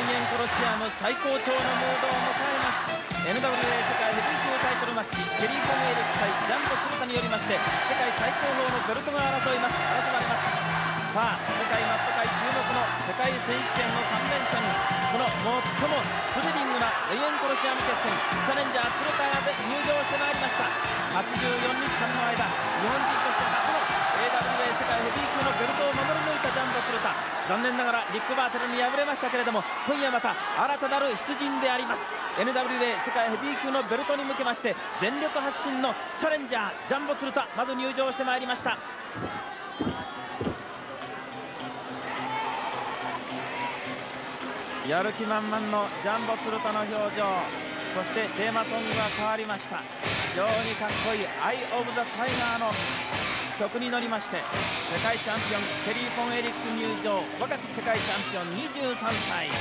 ロシアム最高潮のムードを迎えます。NWA 世界ヘビー級タイトルマッチケリー・フォンエリック対ジャンボ鶴田によりまして世界最高峰のベルトが争います争われます。さあ世界マット界注目の世界選手権の3連戦その最もスリリングな永遠コロシアム決戦チャレンジャー鶴田で入場してまいりました。84日間の間日本人として初の世界ヘビー級のベルトを守り抜いたジャンボ鶴田。残念ながらリック・バーテルに敗れましたけれども今夜また新たなる出陣であります。NWA 世界ヘビー級のベルトに向けまして全力発進のチャレンジャージャンボ鶴田。まず入場してまいりました。やる気満々のジャンボ鶴田の表情。そしてテーマソングが変わりました。非常にかっこいい「アイ・オブ・ザ・タイガー」の曲に乗りまして世界チャンピオンケリー・フォン・エリック入場若き世界チャンピオン23歳。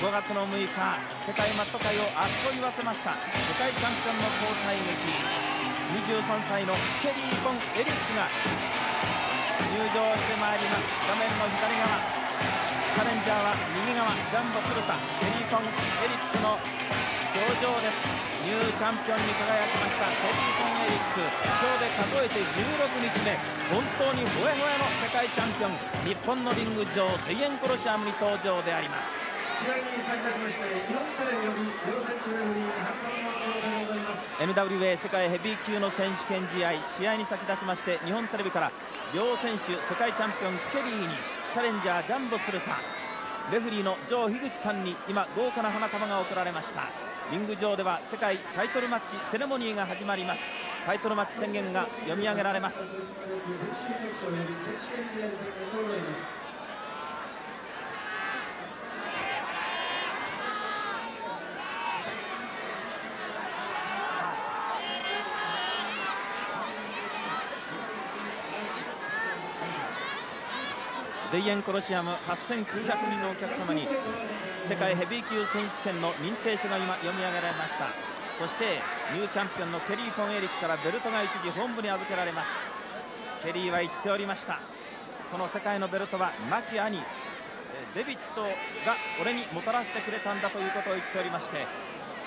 5月の6日世界マット界をあっと言わせました。世界チャンピオンの交代劇。23歳のケリー・フォン・エリックが入場してまいります。画面の左側ャレンジャーは右側ジャンボ鶴田ケリーコンエリックの表情ですニューチャンピオンに輝きましたケリーコンエリック今日で数えて16日目本当にほえほえの世界チャンピオン日本のリング上デイエンコロシアムに登場であります試合に先立ちまして日本テレビより両選手レフリー発表のでございます NWA 世界ヘビー級の選手権試合試合に先立ちまして日本テレビから両選手世界チャンピオンケリーにチャレンジャージャンボ鶴田。レフリーのジョー樋口さんに今豪華な花束が贈られました。リング上では世界タイトルマッチセレモニーが始まります。タイトルマッチ宣言が読み上げられます。デイエンコロシアム8900人のお客様に世界ヘビー級選手権の認定書が今読み上げられました。そしてニューチャンピオンのケリー・フォン・エリックからベルトが一時本部に預けられます。ケリーは言っておりました。この世界のベルトは亡き兄デビットが俺にもたらしてくれたんだということを言っておりまして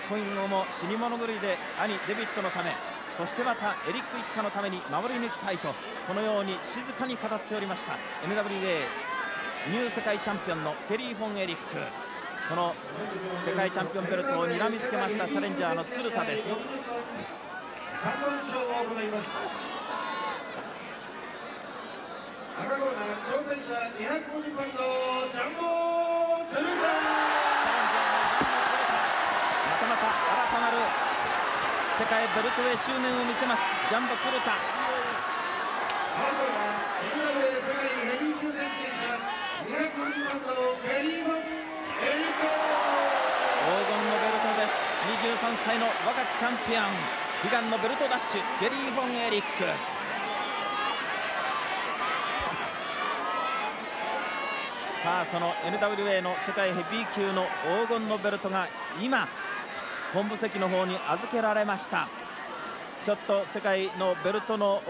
今後も死に物狂いで兄デビットのためそしてまたエリック一家のために守り抜きたいとこのように静かに語っておりました。NWA ニュー世界チャンピオンのケリー・フォン・エリック。この世界チャンピオンベルトを睨みつけましたチャレンジャーの鶴田です。赤コーナー挑戦者250ポンドジャンボ鶴田チャレンジャーのジャンボ鶴田。またまた新たなる世界ベルトウェイ執念を見せます。ジャンボ鶴田黄金のベルトです23歳の若きチャンピオン。悲願のベルトダッシュゲリー・フォン・エリック。さあその NWA の世界ヘビー級の黄金のベルトが今本部席の方に預けられました。ちょっと世界のベルトの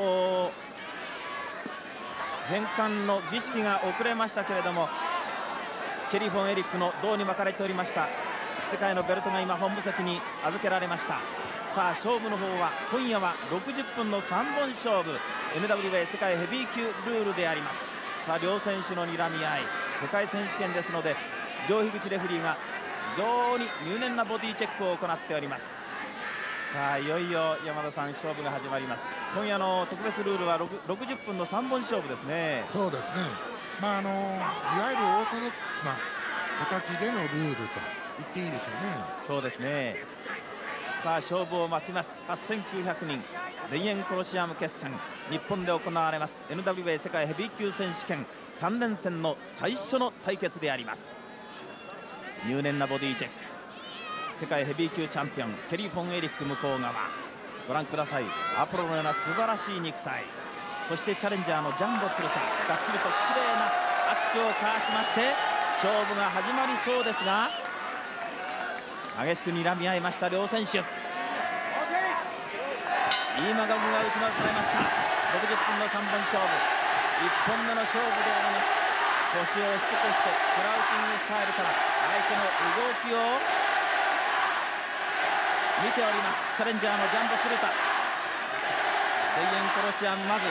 返還の儀式が遅れましたけれどもケリー・フォン・エリックの銅に巻かれておりました。世界のベルトが今本部席に預けられました。さあ勝負の方は今夜は60分の3本勝負。NWA 世界ヘビー級ルールであります。さあ両選手の睨み合い世界選手権ですので上樋口レフリーが非常に入念なボディチェックを行っております。さあいよいよ山田さん勝負が始まります。今夜の特別ルールは60分の3本勝負ですね。そうですね。まああのいわゆるオーソドックスな形でのルールと言っていいでしょうね。そうですね。さあ勝負を待ちます。8900人。田園コロシアム決戦。日本で行われます。NWA 世界ヘビー級選手権。3連戦の最初の対決であります。入念なボディチェック世界ヘビー級チャンピオンケリー・フォン・エリック向こう側。ご覧ください。アポロのような素晴らしい肉体。そしてチャレンジャーのジャンボ鶴田。がっちりと綺麗な握手を交わしまして勝負が始まりそうですが激しく睨み合いました両選手。今がムが打ち回されました。60分の3本勝負。1本目の勝負であります。腰を低くしてクラウチングスタイルから相手の動きを見ております。チャレンジャーのジャンボ鶴田。デイエンコロシアンまず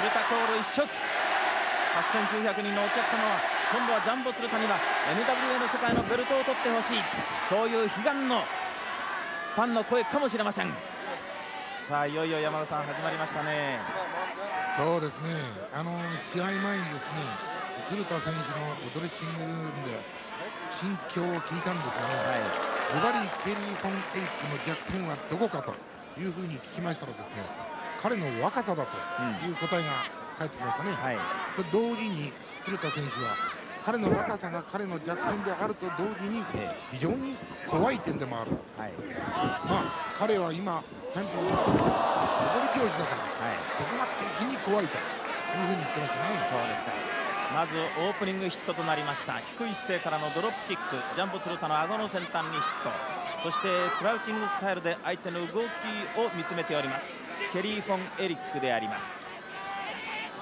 鶴田コール一色。8900人のお客様は今度はジャンボ鶴田には NWA の世界のベルトを取ってほしい。そういう悲願のファンの声かもしれません。さあいよいよ山田さん始まりましたね。そうですね。あの試合前にですね鶴田選手のドレッシングルームで心境を聞いたんですがね、ズバリケリー・フォン・エリックの逆転はどこかというふうに聞きましたらですね彼の若さだという答えが返ってきましたね、はい、と同時に鶴田選手は彼の若さが彼の逆転であると同時に非常に怖い点でもある、はい、まあ彼は今チャンピオンは踊り教師だから、はい、そこが敵に怖いというふうに言ってましたね。そうですかまずオープニングヒットとなりました。低い姿勢からのドロップキック。ジャンボ鶴田の顎の先端にヒット。そしてクラウチングスタイルで相手の動きを見つめております。ケリー・フォン・エリックであります。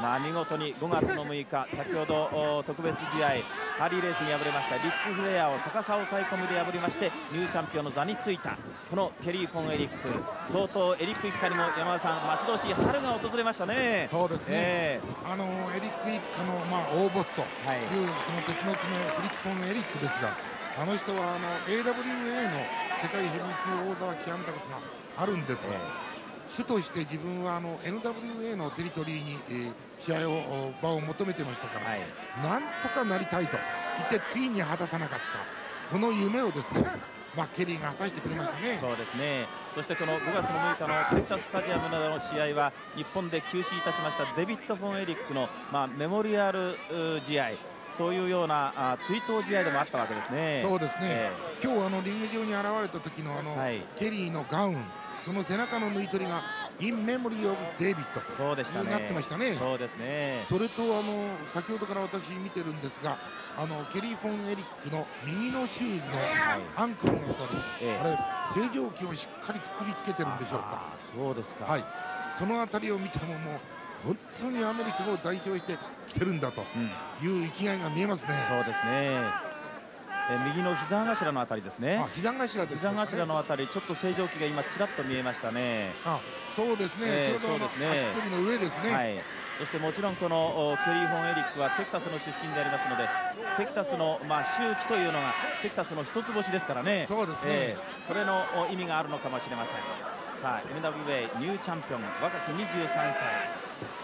まあ、見事に5月の6日先ほど特別試合ハリーレースに敗れましたリック・フレアを逆さ抑え込みで破りましてニューチャンピオンの座についたこのケリー・フォン・エリックとうとうエリック一家にも山田さん待ち遠しい春が訪れましたね。そうですね、えー、あのエリック一家の、まあ、大ボスという、はい、その鉄の爪フリッツ・フォン・エリックですがあの人はあの AWA の世界ヘビー級王座は極めたことがあるんですが、えー主として自分はあの NWA のテリトリーに、えー、試合を場を求めてましたから、はい、なんとかなりたいと。言ってついに果たさなかった。その夢をですね まあ、ケリーが果たしてくれましたね。そうですね。そしてこの5月の6日のテキサススタジアムなどの試合は日本で休止いたしましたデビッド・フォン・エリックの、まあ、メモリアル試合。そういうようなあ追悼試合でもあったわけですね。そうですね。えー、今日あのリング上に現れた時のあの、はい、ケリーのガウン、その背中の縫い取りが In Memory of David そうでしたね。なってましたね。そうですね。それとあの先ほどから私見てるんですがあのケリー・フォン・エリックの右のシューズのアンクルのあたり、はい、あれ星条旗をしっかりくくりつけてるんでしょうか。そうですか。はい。そのあたりを見てももう本当にアメリカを代表してきてるんだという生きがいが見えますね、そうですねえ右の膝頭のあたりですね。膝頭です、ね、膝頭のあたり、ちょっと正常期が今ちらっと見えましたね。あ、そうですね。えー、そうですね。足首の上ですね。はい。そしてもちろんこのケリー・フォン・エリックはテキサスの出身でありますので、テキサスのまあ周期というのがテキサスの一つ星ですからね。そうですね。えー、これの意味があるのかもしれません。さあ NWA ニューチャンピオン若き23歳、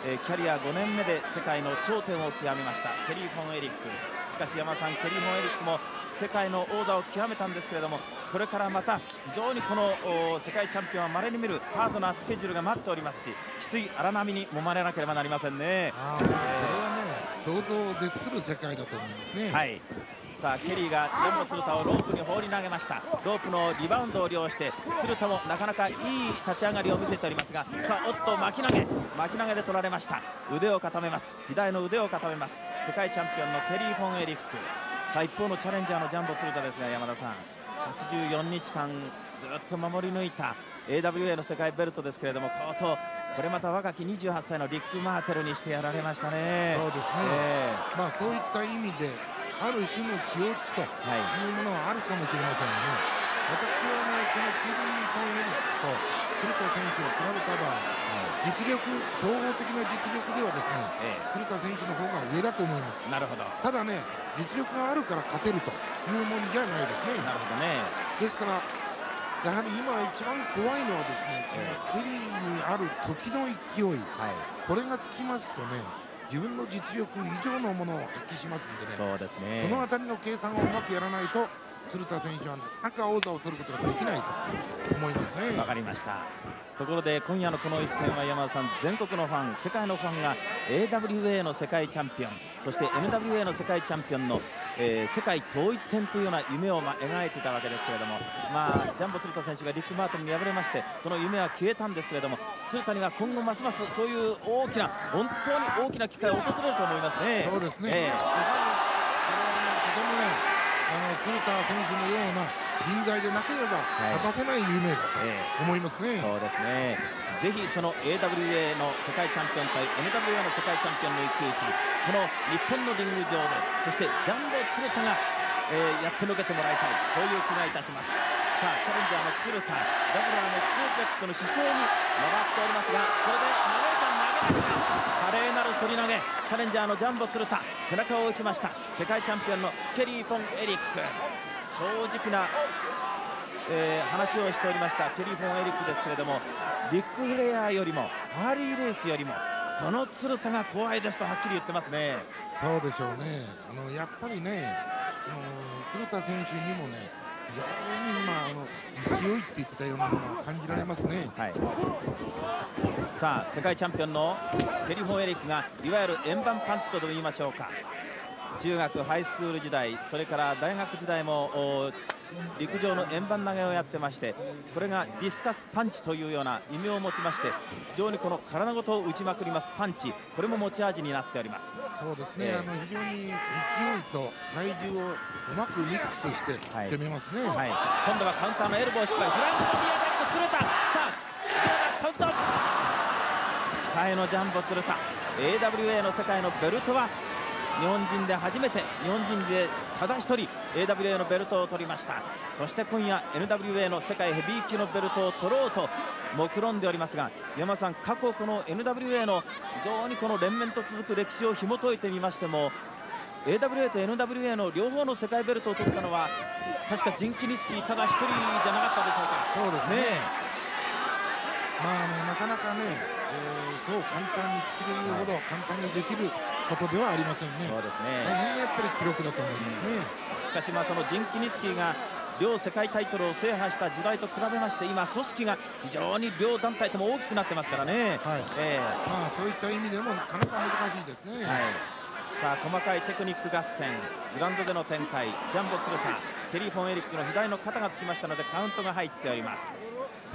えー、キャリア5年目で世界の頂点を極めましたケリー・フォン・エリック。しかし山さんケリー・フォン・エリックも世界の王座を極めたんですけれどもこれからまた非常にこの世界チャンピオンはまれに見るハードなスケジュールが待っておりますしきつい荒波に揉まれなければなりませんね。あそれはね想像を絶する世界だと思いますね。はいさあケリーがジャンボ鶴田をロープに放り投げました。ロープのリバウンドを利用して鶴田もなかなかいい立ち上がりを見せておりますがさあおっと巻き投げ。巻き投げで取られました。腕を固めます。左の腕を固めます。世界チャンピオンのケリー・フォン・エリック。さあ一方のチャレンジャーのジャンボ鶴田ですが山田さん。84日間ずっと守り抜いた AWA の世界ベルトですけれどもとうとうこれまた若き28歳のリック・マーテルにしてやられましたね。そうですね、えー、まあそういった意味である種の気落ちとい。うものはあるかもしれませんが、ね、私は、ね、このキリン・コンエリックと鶴田選手を比べた場合、はい、実力総合的な実力ではですね、ええ、鶴田選手の方が上だと思います。なるほど。ただね実力があるから勝てるというものじゃないですね。なるほどね。ですからやはり今一番怖いのはですね、ええ、ケリーにある時の勢い、はい、これがつきますとね自分の実力以上のものを発揮しますんでね。そうですね。その辺りの計算をうまくやらないと鶴田選手はなか王座を取ることができないと思いますね。わかりました。ところで今夜のこの一戦は山田さん全国のファン世界のファンが AWA の世界チャンピオンそして NWA の世界チャンピオンのえー、世界統一戦というような夢を、ま、描いていたわけですけれども、まあ、ジャンボ鶴田選手がリック・マートンに敗れましてその夢は消えたんですけれども鶴田には今後ますますそういう大きな本当に大きな機会を訪れると思いますね。そうですね、えー、とてもねあの鶴田選手のような人材でなければ果たせない夢だと思いますね。えー、そうですね。ぜひその AWA の世界チャンピオン対 NWA の世界チャンピオンの一騎打ちこの日本のリング上でそしてジャンボ鶴田が、えー、やってのけてもらいたいそういう気がいたします。さあチャレンジャーの鶴田ダブラーのスープレックスの姿勢に回っておりますがこれで投げるか投げました。華麗なる反り投げチャレンジャーのジャンボ鶴田背中を打ちました。世界チャンピオンのケリー・フォン・エリック。正直なえー、話をしておりましたケリー・フォン・エリックですけれどもリック・フレアよりもハーリーレースよりもこの鶴田が怖いですとはっきり言ってますね。そうでしょうね。あのやっぱりねその鶴田選手にもね非常に今あの勢いっていったようなものが感じられますね、はい、さあ世界チャンピオンのケリー・フォン・エリックがいわゆる円盤パンチとでも言いましょうか中学ハイスクール時代それから大学時代も陸上の円盤投げをやってましてこれがディスカスパンチというような意味を持ちまして非常にこの体ごと打ちまくりますパンチ。これも持ち味になっております。そうですね、えー、あの非常に勢いと体重をうまくミックスして攻めますね、はい。はい、今度はカウンターのエルボー失敗。フランクボディアタック釣れたさあカウンター北へのジャンボ鶴田。AWA の世界のベルトは日本人で初めて日本人でただ一人 AWA のベルトを取りました。そして今夜 NWA の世界ヘビー級のベルトを取ろうと目論んでおりますが山さん過去この NWA の非常にこの連綿と続く歴史を紐解いてみましても AWA と NWA の両方の世界ベルトを取ったのは確かジンキニスキーただ一人じゃなかったでしょうか？そうですね、ね、まあ、なかなかね、えー、そう簡単に口で言うほど簡単にできることではありませんね。そうですね。大変やっぱり記録だと思いますね。しかしまあそのジンキニスキーが両世界タイトルを制覇した時代と比べまして今組織が非常に両団体とも大きくなってますからね。はい。えー、まあそういった意味でもなかなか難しいですね。はい。さあ細かいテクニック合戦グラウンドでの展開ジャンボ鶴田ケリー・フォン・エリックの左の肩がつきましたのでカウントが入っております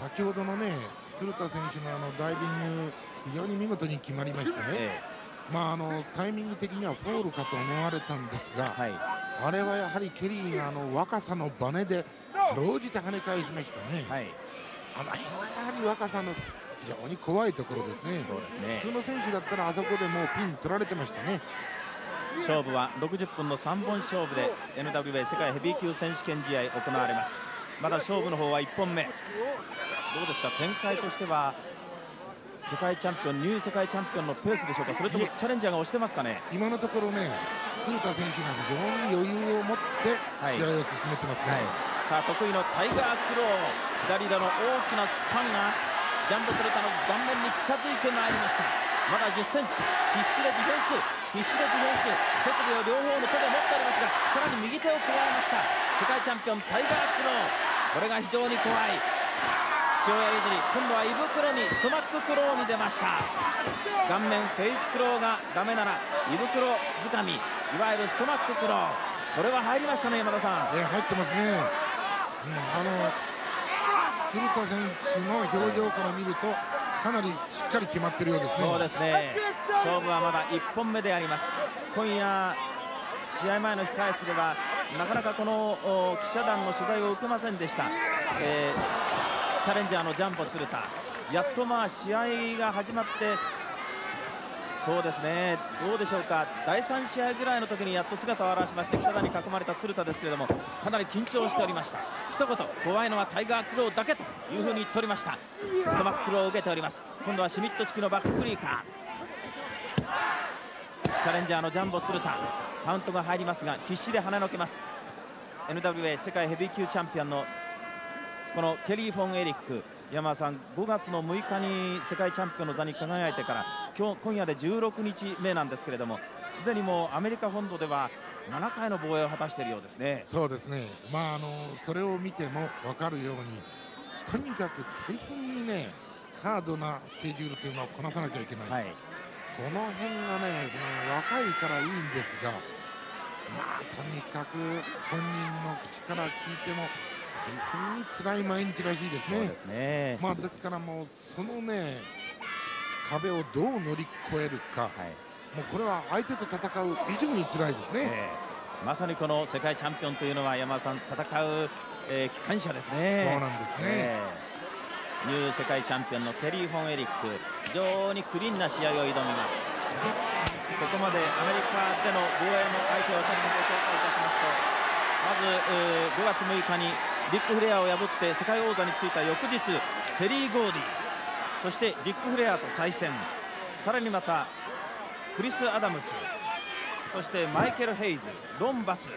先ほどのね鶴田選手のあのダイビング非常に見事に決まりましたね、えーまあ、あのタイミング的にはフォールかと思われたんですが、はい、あれはやはりケリーがあの若さのバネでかろうじて跳ね返しましたね、はい、あの辺はやはり若さの非常に怖いところですね。そうですね。普通の選手だったらあそこでもうピン取られてましたね。勝負は60分の3本勝負で NWA 世界ヘビー級選手権試合行われますまだ勝負の方は1本目。どうですか？展開としては世界チャンピオンニュー世界チャンピオンのペースでしょうか？それともチャレンジャーが押してますかね？今のところね鶴田選手が非常に余裕を持って試合を進めてますね、はい。はい、さあ得意のタイガークロー左手の大きなスパンがジャンボ鶴田の顔面に近づいてまいりました。まだ1 0センチ。必死でディフェンス。必死でディフェンス。手首を両方の手で持っておりますがさらに右手を加えました世界チャンピオンタイガークロ。ーこれが非常に怖い。父親譲り今度は胃袋にストマッククローに出ました。顔面フェイスクローがダメなら胃袋づかみ。いわゆるストマッククロー。これは入りましたね山田さん。え入ってますね、うん、あの鶴田選手の表情から見るとかなりしっかり決まってるようですね。そうですね。勝負はまだ1本目であります。今夜試合前の控え室ではなかなかこの記者団の取材を受けませんでした、えーチャレンジャーのジャンボ鶴田。やっとまあ試合が始まってそうですね。どうでしょうか。第3試合ぐらいの時にやっと姿を現しまして記者団に囲まれた鶴田ですけれどもかなり緊張しておりました。一言怖いのはタイガークローだけというふうに言っておりました。ストマックローを受けております。今度はシュミット式のバッククリーカー。チャレンジャーのジャンボ鶴田。カウントが入りますが必死で跳ねのけます。NWA 世界ヘビー級チャンピオンのこのケリー・フォン・エリック。山さん5月の6日に世界チャンピオンの座に輝いてから今日今夜で16日目なんですけれどもすでにもうアメリカ本土では7回の防衛を果たしているようですね。そうですね。まああのそれを見ても分かるようにとにかく大変にねハードなスケジュールというのをこなさなきゃいけない、はい、この辺がね若いからいいんですがまあとにかく本人の口から聞いても大変に辛い毎日らしいですね。ですね。まあ、ですからもうそのね壁をどう乗り越えるか、はい、もうこれは相手と戦う以上に辛いですね、えー、まさにこの世界チャンピオンというのは山田さん戦う、えー、機関車ですね。そうなんですね、えー、ニュー世界チャンピオンのケリー・フォン・エリック。非常にクリーンな試合を挑みます。ここまでアメリカでの防衛の相手をちょっとご紹介いたしますとまず、えー、5月6日にリック・フレアを破って世界王座についた翌日テリー・ゴーディそしてリック・フレアと再戦。さらにまたクリス・アダムスそしてマイケル・ヘイズロンバス。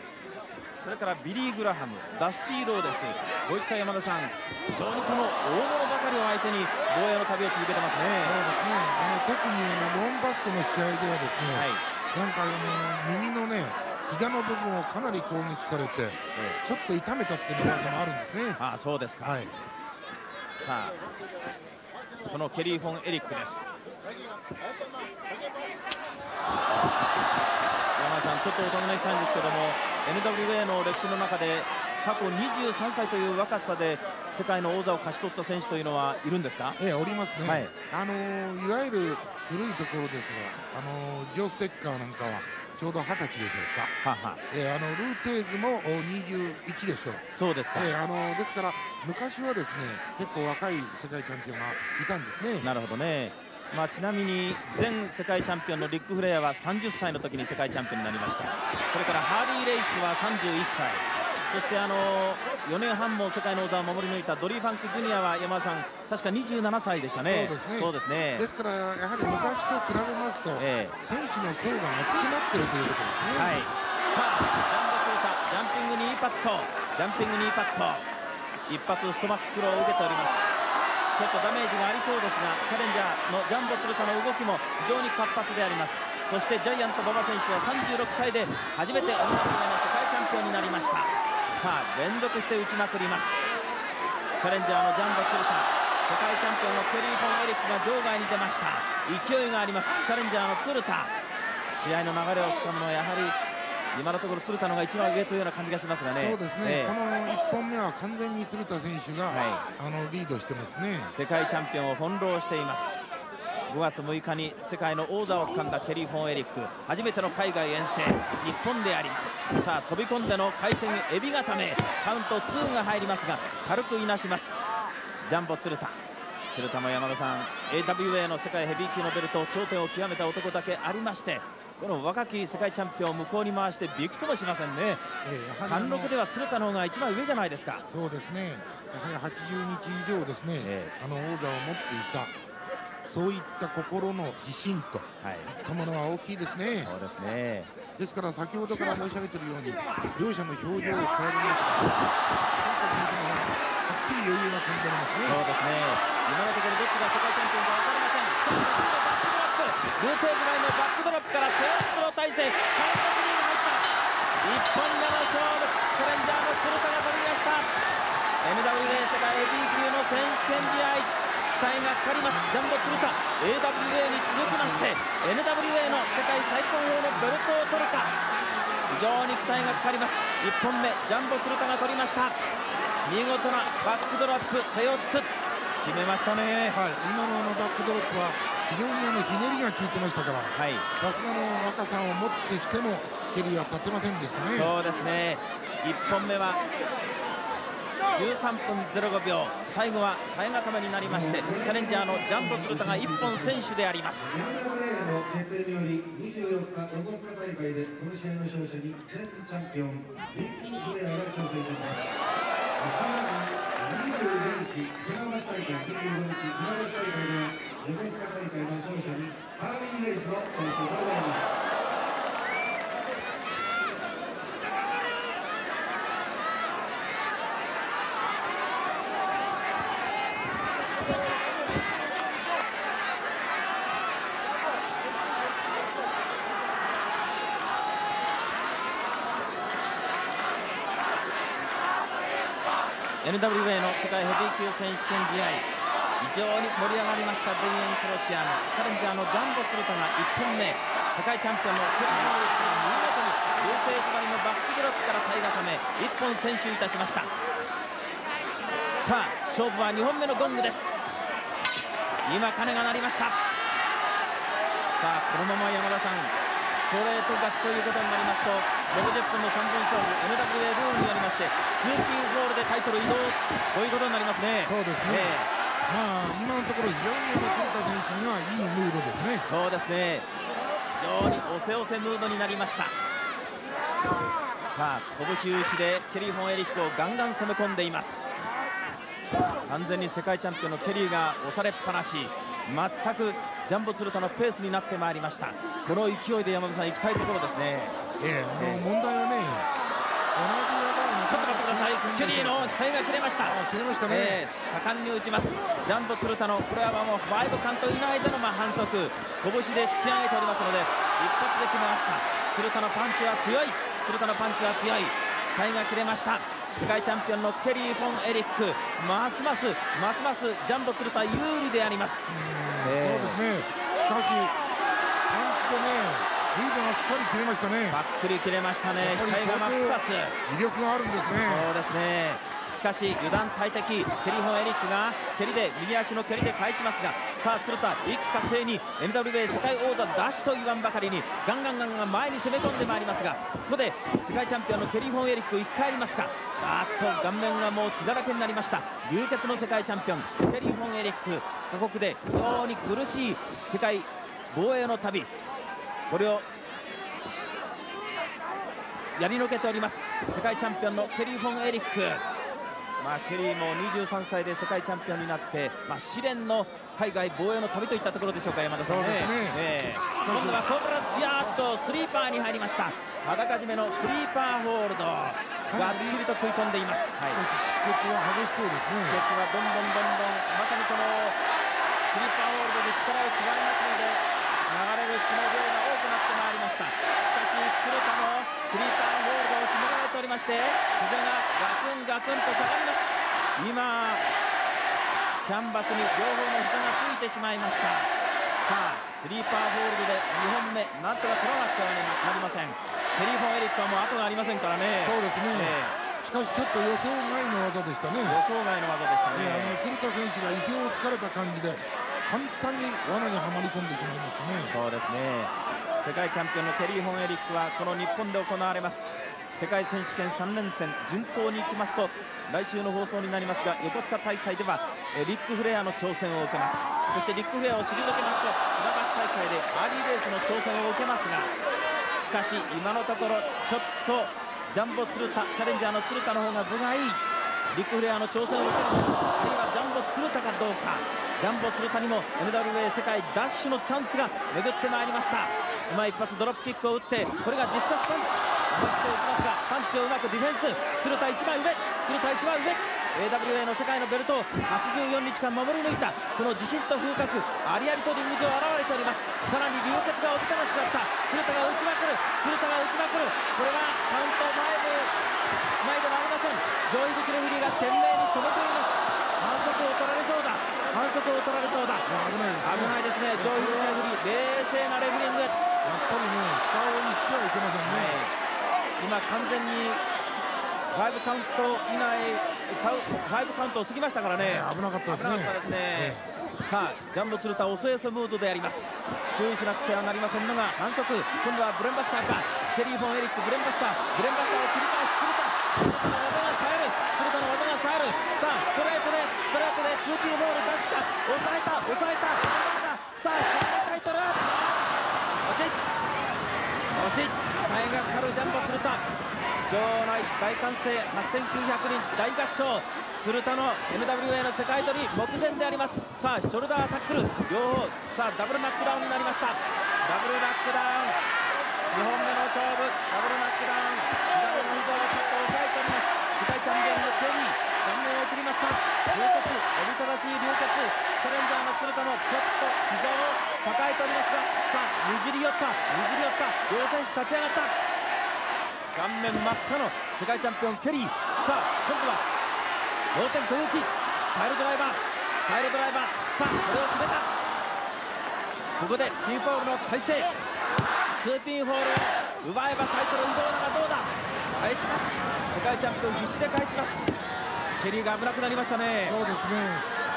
それからビリー・グラハムダスティー・ローデスこういった山田さん非常にこの大物ばかりを相手に防衛の旅を続けてますね。そうですね。あの特にあのロンバストの試合ではですね、はい、なんかあの右のね膝の部分をかなり攻撃されて、ちょっと痛めたっていう噂もあるんですね。あそうですか、はい、さあそのケリー・フォン・エリックです。山田さんちょっとお尋ねしたいんですけども NWA の歴史の中で過去23歳という若さで世界の王座を勝ち取った選手というのはいるんですか？ええ、おりますね、はい、あのいわゆる古いところですが、あのジョー・ステッカーなんかはちょうど二十歳でしょうか、はは。えー、あのルーテーズも21でしょう、そうですか、えー、あのですから昔はですね結構若い世界チャンピオンがいたんですね。なるほどねまあ、ちなみに前世界チャンピオンのリック・フレアは30歳の時に世界チャンピオンになりました。それからハーリー・レイスは31歳。そしてあの4年半も世界の王座を守り抜いたドリー・ファンク・ジュニアは山田さん確か27歳でしたね。そうですね。ですからやはり昔と比べますと、えー、選手の層が厚くなっているということですね、はい、さあジャンピングニーパット。ジャンピングニーパット。一発ストマックロを受けておりますちょっとダメージがありそうですがチャレンジャーのジャンボ鶴田の動きも非常に活発であります。そしてジャイアント馬場選手は36歳で初めて女の子の世界チャンピオンになりました。さあ連続して打ちまくります。チャレンジャーのジャンボ鶴田。世界チャンピオンのケリー・フォン・エリックが場外に出ました。勢いがあります。チャレンジャーの鶴田。試合の流れをつかむのはやはり今のところ鶴田のが一番上というような感じがしますがね。そうですね、えー、この1本目は完全に鶴田選手が、はい、あのリードしてますね。世界チャンピオンを翻弄しています。5月6日に世界の王座を掴んだケリー・フォン・エリック。初めての海外遠征。日本であります。さあ飛び込んでの回転エビ固め。カウント2が入りますが軽くいなします。ジャンボ鶴田。鶴田も山田さん AWA の世界ヘビー級のベルト頂点を極めた男だけありましてこの若き世界チャンピオンを向こうに回してびくともしませんね、えー、貫禄では鶴田の方が一番上じゃないですか。そうですね。やはり80日以上ですね、えー、あの王座を持っていたそういった心の自信と、はい、たものは大きいですね。そうですね。ですから先ほどから申し上げているように両者の表情を変えられました。はっきり余裕が感じられますね。そうですね。今のところどっちが世界チャンピオンか分かりませんルーテーズ前のバックドロップから手をつの体勢カウントスリーが入った。1本目の勝負チャレンジャーの鶴田が取りました。NWA 世界ヘビー級の選手権試合期待がかかりますジャンボ鶴田 AWA に続きまして NWA の世界最高峰のベルトを取るか非常に期待がかかります1本目ジャンボ鶴田が取りました。見事なバックドロップ手4つ決めましたね、はい、今のあのバックドロップは非常にあのひねりが効いてましたからさすがの若さをもってしてもケリーは立てませんでしたね。そうですね。1本目は13分05秒。最後は耐え固めになりましてチャレンジャーのジャンボ鶴田が1本選手であります24日横須賀大会でこの試合の勝者に前チャンピオンリッキー・フレアが挑戦いたします25日船橋大会25日船橋大会の勝者にハーリーレースの選手でございます。NWA の世界ヘビー級選手権試合。非常に盛り上がりましたデイエン・クロシアム。チャレンジャーのジャンボ鶴田が1本目。世界チャンピオンのケリー・ノーリックが見事にルー・テーズのバックブロップから体固め1本先取いたしました。さあ勝負は2本目のゴングです。今鐘が鳴りました。さあこのまま山田さんストレート勝ちということになりますと60分の3本勝負 NWA ルールによりまして 2P ホールでタイトル移動ということになりますね。そうですね、えーまあ、今のところ非常に鶴田選手にはいいムードですね。そうですね。常に押せ押せムードになりました。さあ拳打ちでケリー・フォン・エリックをガンガン攻め込んでいます。完全に世界チャンピオンのケリーが押されっぱなし。全くジャンボ鶴田のペースになってまいりました。この勢いで山本さん行きたいところですねええあの問題はね、ちょっと待ってください。ケリーの額が切れました。切れましたね、えー、盛んに打ちます。ジャンボ鶴田のこれはもう5カウント以内でのまあ反則。拳で突き上げておりますので一発で決めました。鶴田のパンチは強い。鶴田のパンチは強い。期待が切れました。世界チャンピオンのケリー・フォン・エリック。ますますますますジャンボ鶴田有利であります、えー、そうですね。しかしパンチでね随分あっさり切れましたね。ばっくり切れましたね。額が真っ二つ威力があるんですね。そうですね。しかし油断大敵ケリー・ホン・エリックが蹴りで右足の蹴りで返しますがさあ鶴田一気火星に NWA 世界王座奪取と言わんばかりにガンガンガンガン前に攻め込んでまいりますがここで世界チャンピオンのケリー・ホン・エリック生き返りますか。あっと顔面がもう血だらけになりました。流血の世界チャンピオンケリー・ホン・エリック。過酷で非常に苦しい世界防衛の旅これをやりのけております。世界チャンピオンのケリー・フォン・エリック。まあ、ケリーも23歳で世界チャンピオンになって、まあ、試練の海外防衛の旅といったところでしょうか山田さんね、ね。えー、今度はコブラいやっとスリーパーに入りました。裸締めのスリーパーホールド。がっちりと食い込んでいます、はい、出血は激しそうですね。出血はどんどんどんどん。まさにこのスリーパーホールドで力を加えますので流れる血の量がした。しかし鶴田のスリーパーホールドを決められておりまして膝がガクンガクンと下がります。今キャンバスに両方の膝がついてしまいました。さあスリーパーホールドで2本目なんとか取らなくてはなりません。テリー・フォン・エリックはもう後がありませんからね。そうですね、えー、しかしちょっと予想外の技でしたね。予想外の技でしたね、あの鶴田選手が意表をつかれた感じで簡単に罠にはまり込んでしまいましたね。そうですね世界チャンピオンのケリー・ホン・エリックはこの日本で行われます。世界選手権3連戦順当にいきますと来週の放送になりますが横須賀大会ではリック・フレアの挑戦を受けます。そしてリック・フレアを退けますと船橋大会でアーリーレースの挑戦を受けますがしかし今のところちょっとジャンボ鶴田チャレンジャーの鶴田の方が分がいい。リック・フレアの挑戦を受けるあるいはジャンボ鶴田かどうか。ジャンボ鶴田にも NWA 世界ダッシュのチャンスが巡ってまいりました。今一発ドロップキックを打ってこれがディスカスパンチ。思って打ちますがパンチをうまくディフェンス。鶴田一番上。鶴田一番上。AWA の世界のベルトを84日間守り抜いた。その自信と風格ありありとリング上現れております。さらに流血がおびただしくなった。鶴田が打ちまくる。鶴田が打ちまくる。これはカウント5前ではありません。上位口レフリーが懸命に止めています。反則を取られそうだ。反則を取られそうだ。危ないですね。上位口レフリー冷静なレフリングぱりね蓋をにしてはい。けませんね、はい今完全に5カウント以内5カウントを過ぎましたからね。危なかったですね。ですね、さあジャンボ鶴田遅えそムードであります注意しなくてはなりませんのが反則今度はブレンバスターか。ケリー・フォン・エリックブレンバスター。ブレンバスターを切り返す鶴田。鶴田の技が冴える。鶴田の技が冴える。さあストレートでストレートで 2P ボール出すか。抑えた抑えた。さあタイトル惜し期待がかかるジャンボ鶴田場内大歓声8900人大合唱鶴田の NWA の世界取り目前であります。さあショルダータックル両方さあダブルナックダウンになりました。ダブルナックダウン。2本目の勝負ダブルナックダウン。左の膝をちょっと押さえております。世界チャンピオンのケリー。顔面を送りました。流血おびただしい流血。チャレンジャーの鶴田もちょっと膝を抱えておりますがさあにじり寄った。にじり寄った。両選手立ち上がった。顔面真っ赤の世界チャンピオンケリー。さあ今度は同点小打ちタイルドライバー。タイルドライバー。さあこれを決めた。ここでピンフォールの体勢。2ピンフォールを奪えばタイトル移動だがどうだ。返します。世界チャンピオン必死で返します。ケリーが危なくなりましたね。そうですね。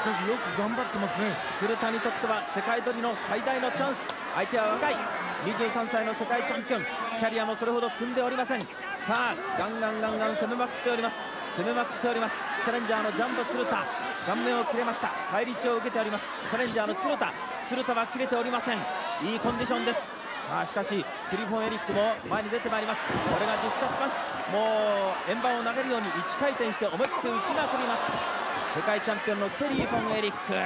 しかしよく頑張ってますね。鶴田にとっては世界取りの最大のチャンス。相手は若い23歳の世界チャンピオン。キャリアもそれほど積んでおりません。さあガンガンガンガン攻めまくっております。攻めまくっております。チャレンジャーのジャンボ鶴田。顔面を切れました。返り血を受けております。チャレンジャーの鶴田。鶴田は切れておりません。いいコンディションですさあしかしクリフォン・エリックも前に出てまいります。これがディスカスパンチ。もう円盤を投げるように1回転して思い切って打ちまくります。世界チャンピオンのケリー・フォン・エリック。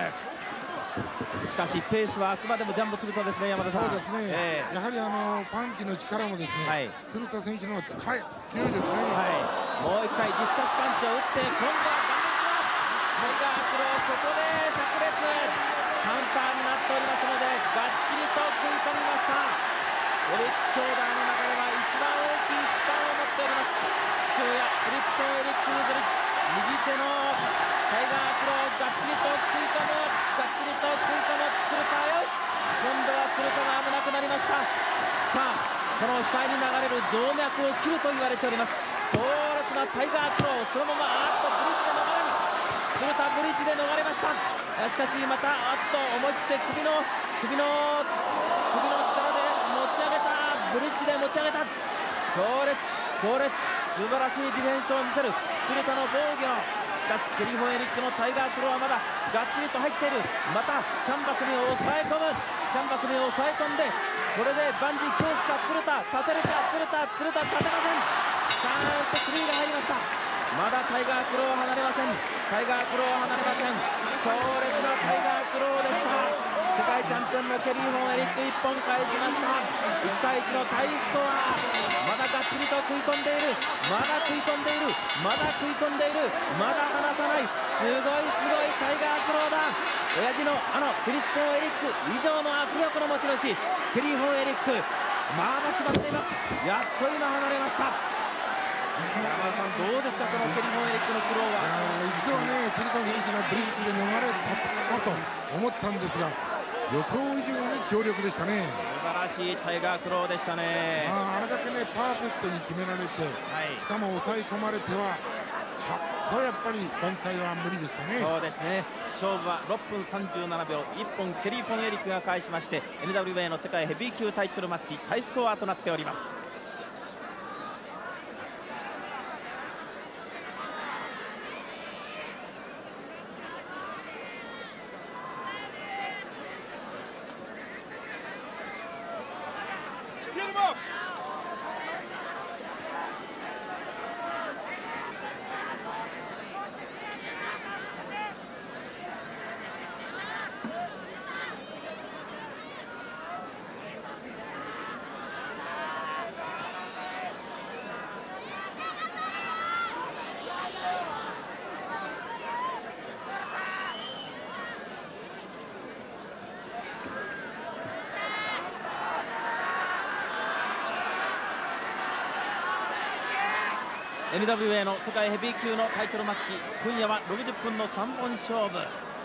しかしペースはあくまでもジャンボ鶴田ですね山田さん。そうですね、えー、やはりあのパンチの力もですね、はい、鶴田選手の使い強いですね、はい、もう一回ディスカスパンチを打って今度はタイガークローここで炸裂。カウンターになっておりますのでがっちりと食い込みましたオリック兄弟の中では一番大きいスパンを持っております父親フリプソン・エリック・ユズリ右手のタイガークローがっちりと食い込むがっちりと食い込む鶴田よし今度は鶴田が危なくなりましたさあこの額に流れる静脈を切ると言われております強烈なタイガークローそのままあっとブリッジで逃れる鶴田ブリッジで逃れました。しかしまたあっと思い切って首の首の首の力で持ち上げたブリッジで持ち上げた。強烈強烈素晴らしいディフェンスを見せる。鶴田の防御。しかしケリー・ホエリックのタイガークローはまだがっちりと入っている。またキャンバスに抑え込む。キャンバスに抑え込んでこれでバンジーケースか。鶴田立てるか。鶴田鶴田立てません。カーンと3が入りました。まだタイガークロー離れません。タイガークロー離れません。強烈なタイガークローでした。界チャンピオンのケリー・ホンエリック1本返しました。1対1のタイスコア。まだがっちりと食い込んでいる。まだ食い込んでいる。まだ食い込んでいる。まだ離さない。すごいすごいタイガークローだ親父のあのクリスソン・エリック以上の握力の持ち主。ケリー・ホンエリックまだ決まっています。やっと今離れました。山田さん、どうですか、このケリー・ホンエリックの苦労は。一度はね、鶴田選手がブリックで逃れたかと思ったんですが、予想以上に強力でしたね。素晴らしいタイガークローでしたね。ああれだけねパーフェクトに決められて、はい、しかも抑え込まれてはちょっとやっぱり今回は無理でしたね。そうですね。勝負は6分37秒1本ケリー・フォンエリックが返しまして NWA の世界ヘビー級タイトルマッチタイスコアとなっております NWA の世界ヘビー級のタイトルマッチ。今夜は60分の3本勝負。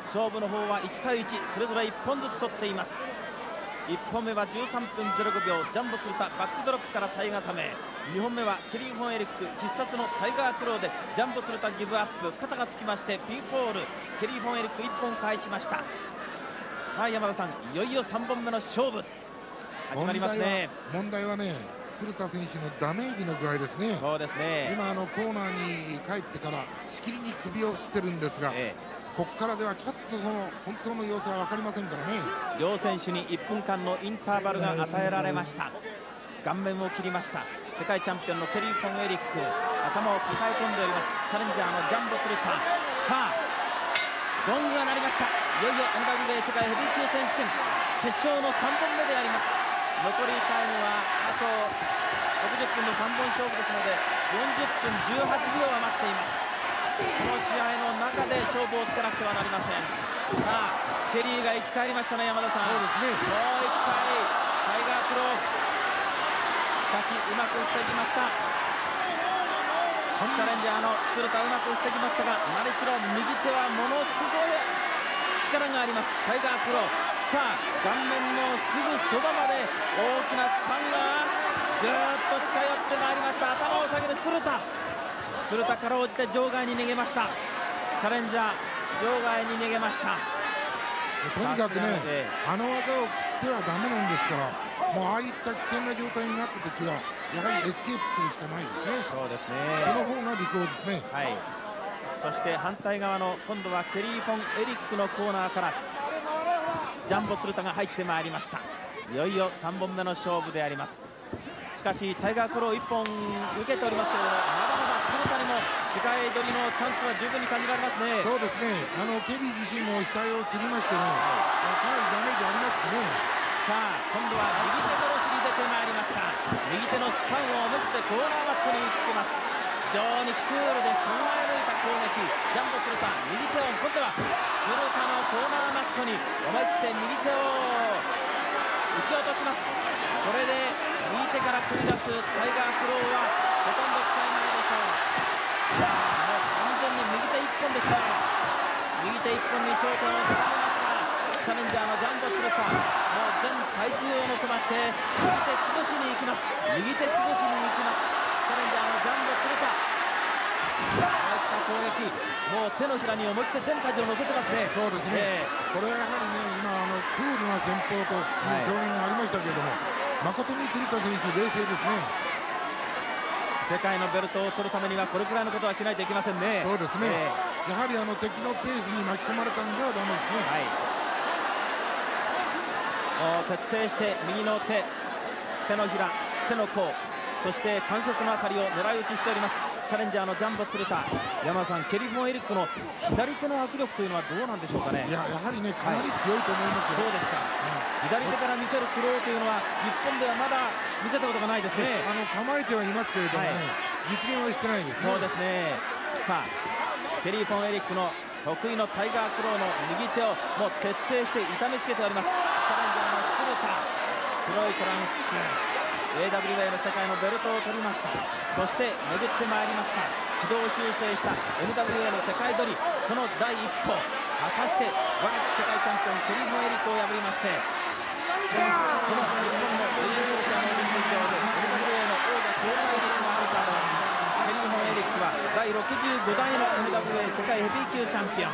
勝負の方は1対1それぞれ1本ずつ取っています。1本目は13分05秒ジャンボ鶴田バックドロップからタイガーため2本目はケリー・フォンエリック必殺のアイアンクローでジャンボ鶴田ギブアップ。肩がつきましてピンフォール。ケリー・フォンエリック1本返しました。さあ山田さんいよいよ3本目の勝負。始まりますね。問題はね鶴田選手のダメージの具合ですね。そうですね。今あのコーナーに帰ってからしきりに首を振ってるんですが、ええ、ここからではちょっとその本当の様子は分かりませんからね。両選手に1分間のインターバルが与えられました。顔面を切りました。世界チャンピオンのケリー・フォン・エリック頭を抱え込んでおります。チャレンジャーのジャンボ・ツルタさあゴングが鳴りました。いよいよ NWA 世界ヘビー級選手権決勝の3本目であります。残りタイムはあと60分の3本勝負ですので40分18秒は待っています。この試合の中で勝負をつけなくてはなりません。さあケリーが生き返りましたね山田さん。そうですね。もう1回タイガークロ。ーしかしうまく防ぎました。チャレンジャーの鶴田うまく防ぎましたが何しろ。右手はものすごい力があります。アイアンクロー。さあ顔面のすぐそばまで大きなスパンがぐーっと近寄ってまいりました。頭を下げる鶴田。鶴田かろうじて場外に逃げました。チャレンジャー場外に逃げました。とにかくねあの技を食ってはダメなんですからもうああいった危険な状態になった時はやはりエスケープするしかないですね。そうですね。その方が利口ですね。はい。そして反対側の今度はケリー・フォン・エリックのコーナーからジャンボ鶴田が入ってまいりました。いよいよ3本目の勝負であります。しかしタイガークロー1本受けておりますけれどもまだまだ鶴田にも世界取りのチャンスは十分に感じられますね。そうですね。あのケリー自身も額を切りましてね、はい、かなりダメージありますしね。さあ今度は右手殺しに出てまいりました。右手のスパンを思ってコーナーマットにつけます非常にクールで考え抜いた攻撃ジャンボ鶴田右手を今度は鶴田のコーナーマットに思い切って右手を打ち落としますこれで右手から繰り出すタイガークローはほとんど使えないでしょうもう完全に右手1本ですね右手1本に焦点を定めましたチャレンジャーのジャンボ鶴田もう全体重を乗せまして右手潰しに行きます右手潰しに行きますレンジャーのジャンボ鶴田こういった攻撃。もう手のひらに思い切って全体重を乗せてますね。そうですね、えー、これはやはりね今あのクールな戦法という表現がありましたけれども、はい誠に鶴田選手冷静ですね。世界のベルトを取るためにはこれくらいのことはしないといけませんね。そうですね、えー、やはりあの敵のペースに巻き込まれたんではダメですね、はい、徹底して右の手。手のひら。手の甲そして関節の辺りを狙い撃ちしております。チャレンジャーのジャンボ鶴田。山さんケリフォンエリックの左手の握力というのはどうなんでしょうかね。やはりねかなり強いと思いますよ、はい、そうですか、うん、左手から見せる苦労というのは日本ではまだ見せたことがないですね。あの構えてはいますけれどもね、はい、実現はしてないです、ね、そうですね。さあケリー・フォン・エリックの得意のタイガークローの右手をもう徹底して痛めつけております。チャレンジャーの鶴田。黒いトランクス AWA の世界のベルトを取りました。そして巡ってまいりました。軌道修正した NWA の世界取り。その第一歩。果たして若き世界チャンピオンケリー・モエリコを破りましてこの日本のレジェンドシアのオリンピック上で NWA の王座交代力があるかのケリー・モエリックは第65代の NWA 世界ヘビー級チャンピオン。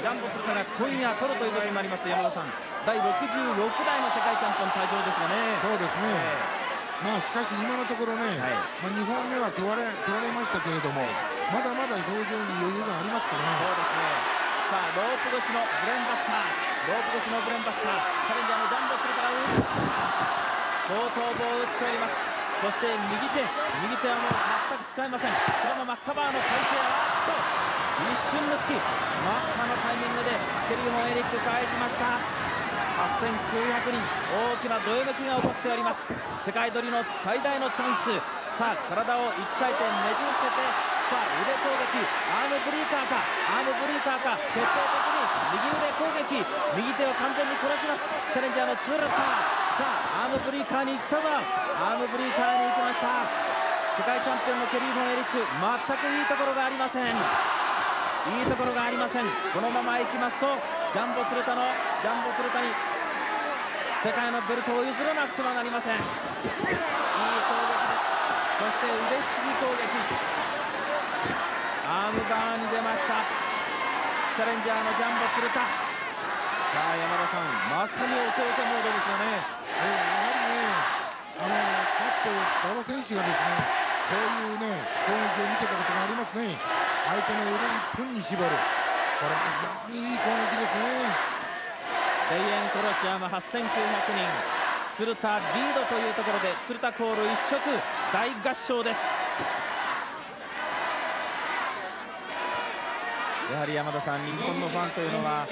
ジャンボ鶴田が今夜取るということになりますと山田さん。第66代の世界チャンピオン退場ですがね。そうですね、えーまあしかし今のところね、はい、まあ、2本目は取られ取られましたけれども、まだまだ表情に余裕がありますからね。そうですね。さあロープ越しのブレンバスター。ロープ越しのブレンバスターチャレンジャーのジャンボするから後頭部を打っております。そして右手。右手はもう全く使えません。そのままカバーの体勢はと。一瞬の隙。マッハのタイミングでケリー・ホンエリック返しました8900人大きなどよめきが起こっております。世界取りの最大のチャンス。さあ体を1回転ねじ伏せてさあ腕攻撃。アームブリーカーか。アームブリーカーか。決定的に右腕攻撃。右手を完全に殺します。チャレンジャーのツーラッター。さあアームブリーカーに行ったぞ。アームブリーカーに行きました。世界チャンピオンのケリー・フォン・エリック。全くいいところがありません。いいところがありません。このままいきますとジャンボ鶴田のジャンボ鶴田に世界のベルトを譲らなくてはなりません。いい攻撃です。そして腕ひしぎ攻撃。アームバーに出ました。チャレンジャーのジャンボ鶴田。さあ山田さんまさにおせおせモードですよね、えー、やはりねあのかつて馬場選手がですねこういうね攻撃を見てたことがありますね。相手の腕1分に絞る。これ非常にいい攻撃ですね。レイエンコロシアム8900人。鶴田リードというところで鶴田コール一色大合唱です。やはり山田さん日本のファンというのは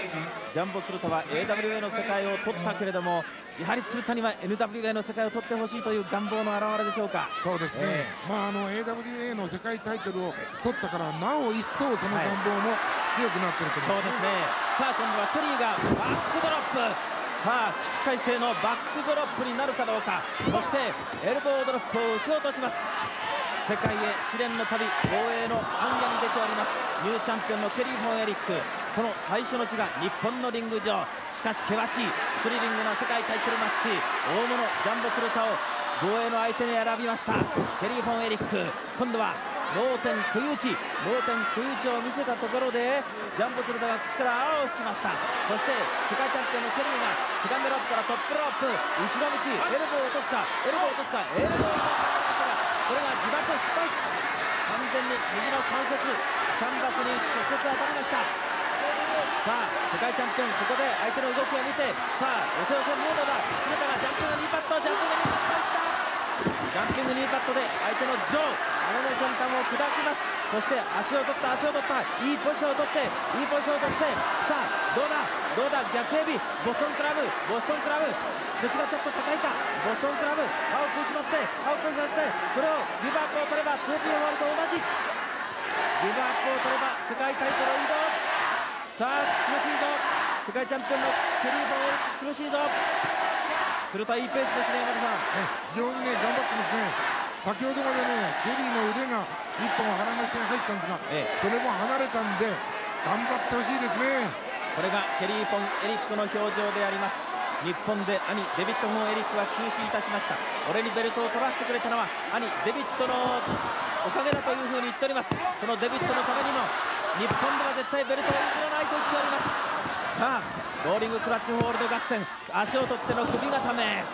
ジャンボ鶴田は AWA の世界を取ったけれどもやはり鶴田には NWA の世界を取ってほしいという願望の表れでしょうか？そうですね、えー、まああの AWA の世界タイトルを取ったからなお一層その願望も強くなってると思います、そうですね。さあ今度はケリーがバックドロップ。さあ起死回生のバックドロップになるかどうか。そしてエルボードロップを打ち落とします。世界へ試練の旅防衛の行脚に出ております。ニューチャンピオンのケリー・フォン・エリック。その最初の地が日本のリング上。しかし険しいスリリングな世界タイトルマッチ。大物ジャンボ鶴田を防衛の相手に選びました。ケリー・フォン・エリック。今度は盲点食い打ち盲点食い打ちを見せたところでジャンボ鶴田が口から泡を吹きました。そして世界チャンピオンのケリーがセカンドロープからトップロープ。後ろ向きエルボーを落とすかエルボーを落とすかエルボーを落とすかこれが自爆失敗。完全に右の関節キャンバスに直接当たりました。さあ世界チャンピオンここで相手の動きを見てさあ寄せ寄せモードだ。鶴田がジャンピング2パットジャンピング2パットジャンピング2パットで相手のジョー穴の先端を砕きます。そして足を取った足を取ったいいポジションを取っていいポジションを取ってさあどうだ？どうだ？逆エビボストンクラブボストンクラブ。腰がちょっと高いか？ボストンクラブ。歯を食いしばって歯を食いしばってこれをギブアップを取れば 2P 終わると同じ。ギブアップを取れば世界タイトル移動さあ苦しいぞ。世界チャンピオンのケリー・ボール苦しいぞ。鶴田いいペースですね山田さん。非常にね頑張ってますね。先ほどまでねケリーの腕が一本腹の下に入ったんですが、ええ、それも離れたんで頑張ってほしいですね。これがケリー・ポン・エリックの表情であります。日本で兄デビッド・フォン・エリックは休止いたしました。俺にベルトを取らせてくれたのは兄デビッドのおかげだというふうに言っております。そのデビッドのためにも日本では絶対ベルトを譲らないと言っております。さあローリングクラッチホールド合戦。足を取っての首固め。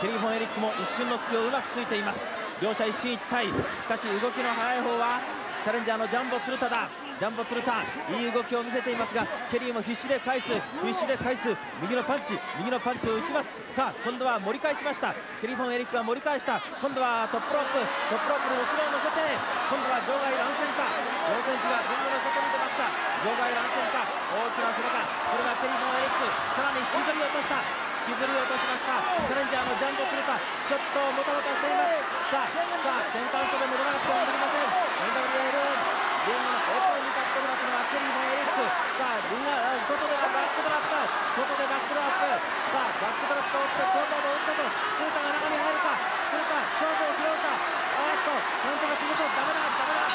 ケリー・フォン・エリックも一瞬の隙をうまくついています。両者一進一退。しかし動きの速い方はチャレンジャーのジャンボ鶴田だ。ジャンボ鶴田いい動きを見せていますがケリーも必死で返す。必死で返す。右のパンチ。右のパンチを打ちます。さあ今度は盛り返しました。ケリー・フォン・エリックが盛り返した。今度はトップロープ。トップロープの後ろを乗せて今度は場外乱戦か。両選手がリングの外にした。場外乱戦か。大きな背中これがケリー・フォン・エリック。さらに引きずり落とした。引きずり落としました。チャレンジャーのジャンボ鶴田ちょっともたもたしています。さあさあ10カウントで戻らなくてはなりません。NWL リングの奥に立っておりますのはケリーのエリック。さあリング外でバックドラップ外でバックドラップ。さあバックドラップを打ってコートで打ったと鶴田が中に入るか。鶴田勝負を拾うか。あっとカウントが続く。ダメだ。ダメだ。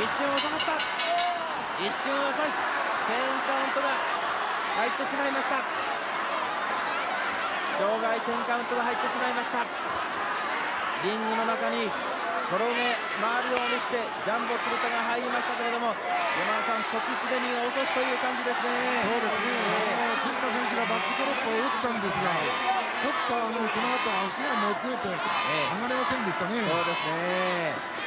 一瞬収まった。一瞬遅い10カウントが入ってしまいました。場外10カウントが入ってしまいました。リングの中に転げ回るようにしてジャンボ鶴田が入りましたけれども山田さん時すでに遅しという感じですね。そうですね、えー、鶴田選手がバックドロップを打ったんですがちょっとあのその後足がもつれて離れませんでしたね、えー、そうですね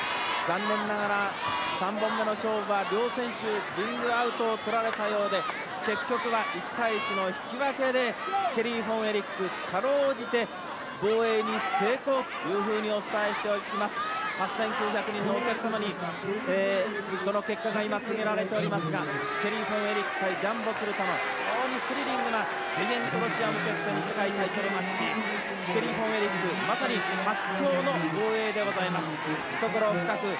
残念ながら3本目の勝負は両選手リングアウトを取られたようで結局は1対1の引き分けでケリー・フォン・エリックかろうじて防衛に成功というふうにお伝えしておきます。8900人のお客様に、えー、その結果が今告げられておりますがケリー・フォン・エリック対ジャンボ・鶴田のスリリングなディエントロシアム決戦世界タイトルマッチ。ケリー・フォン・エリックまさに発狂の防衛でございます。懐深く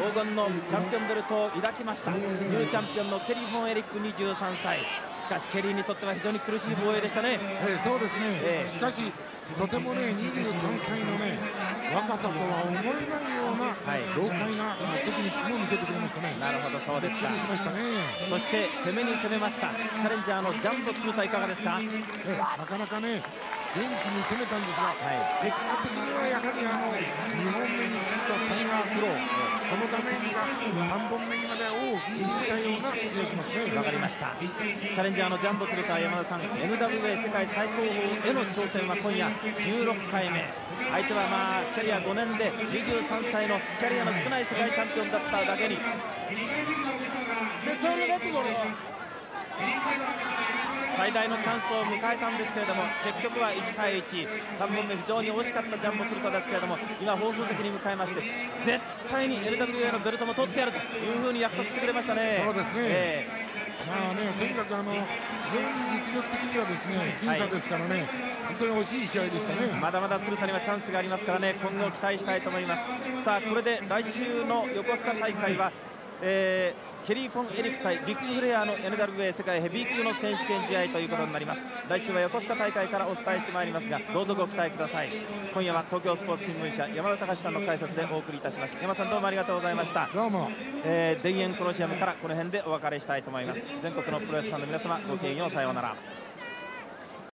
黄金のチャンピオンベルトを抱きました。ニューチャンピオンのケリー・フォン・エリック23歳。しかしケリーにとっては非常に苦しい防衛でしたね、えー、そうですね、えー、しかしとてもね23歳のね若さとは思えないような、はい、老快なテクニックも見せてくれましたね。なるほどそうですか。しましたね。そして攻めに攻めました。チャレンジャーのジャンボ鶴田いかがですか？えなかなかね元気に攻めたんですが、はい、結果的にはやはりあの2本目についたタイガークロー、このためにが3本目にまで尾を引いていたような気がしますね。わかりました。チャレンジャーのジャンボ鶴田山田さん。NWA 世界最高峰への挑戦は今夜16回目。相手はまあキャリア5年で23歳のキャリアの少ない世界チャンピオンだっただけに最大のチャンスを迎えたんですけれども結局は1対13本目非常に惜しかったジャンボ鶴田ですけれども今放送席に向かいまして絶対に LWA のベルトも取ってやるというふうに約束してくれましたね。そうですね、えー、まあねとにかくあの非常に実力的にはですね僅差ですからね、はい、本当に惜しい試合でしたね。まだまだ鶴田にはチャンスがありますからね今後期待したいと思います。さあこれで来週の横須賀大会は、えーケリー・フォン・エリク対ビッグフレアの NWA 世界ヘビー級の選手権試合ということになります。来週は横須賀大会からお伝えしてまいりますがどうぞご期待ください今夜は東京スポーツ新聞社山田隆さんの解説でお送りいたしました山田さんどうもありがとうございました。どうも、えー、田園コロシアムからこの辺でお別れしたいと思います。全国のプロレスファンの皆様ごきげんようさようなら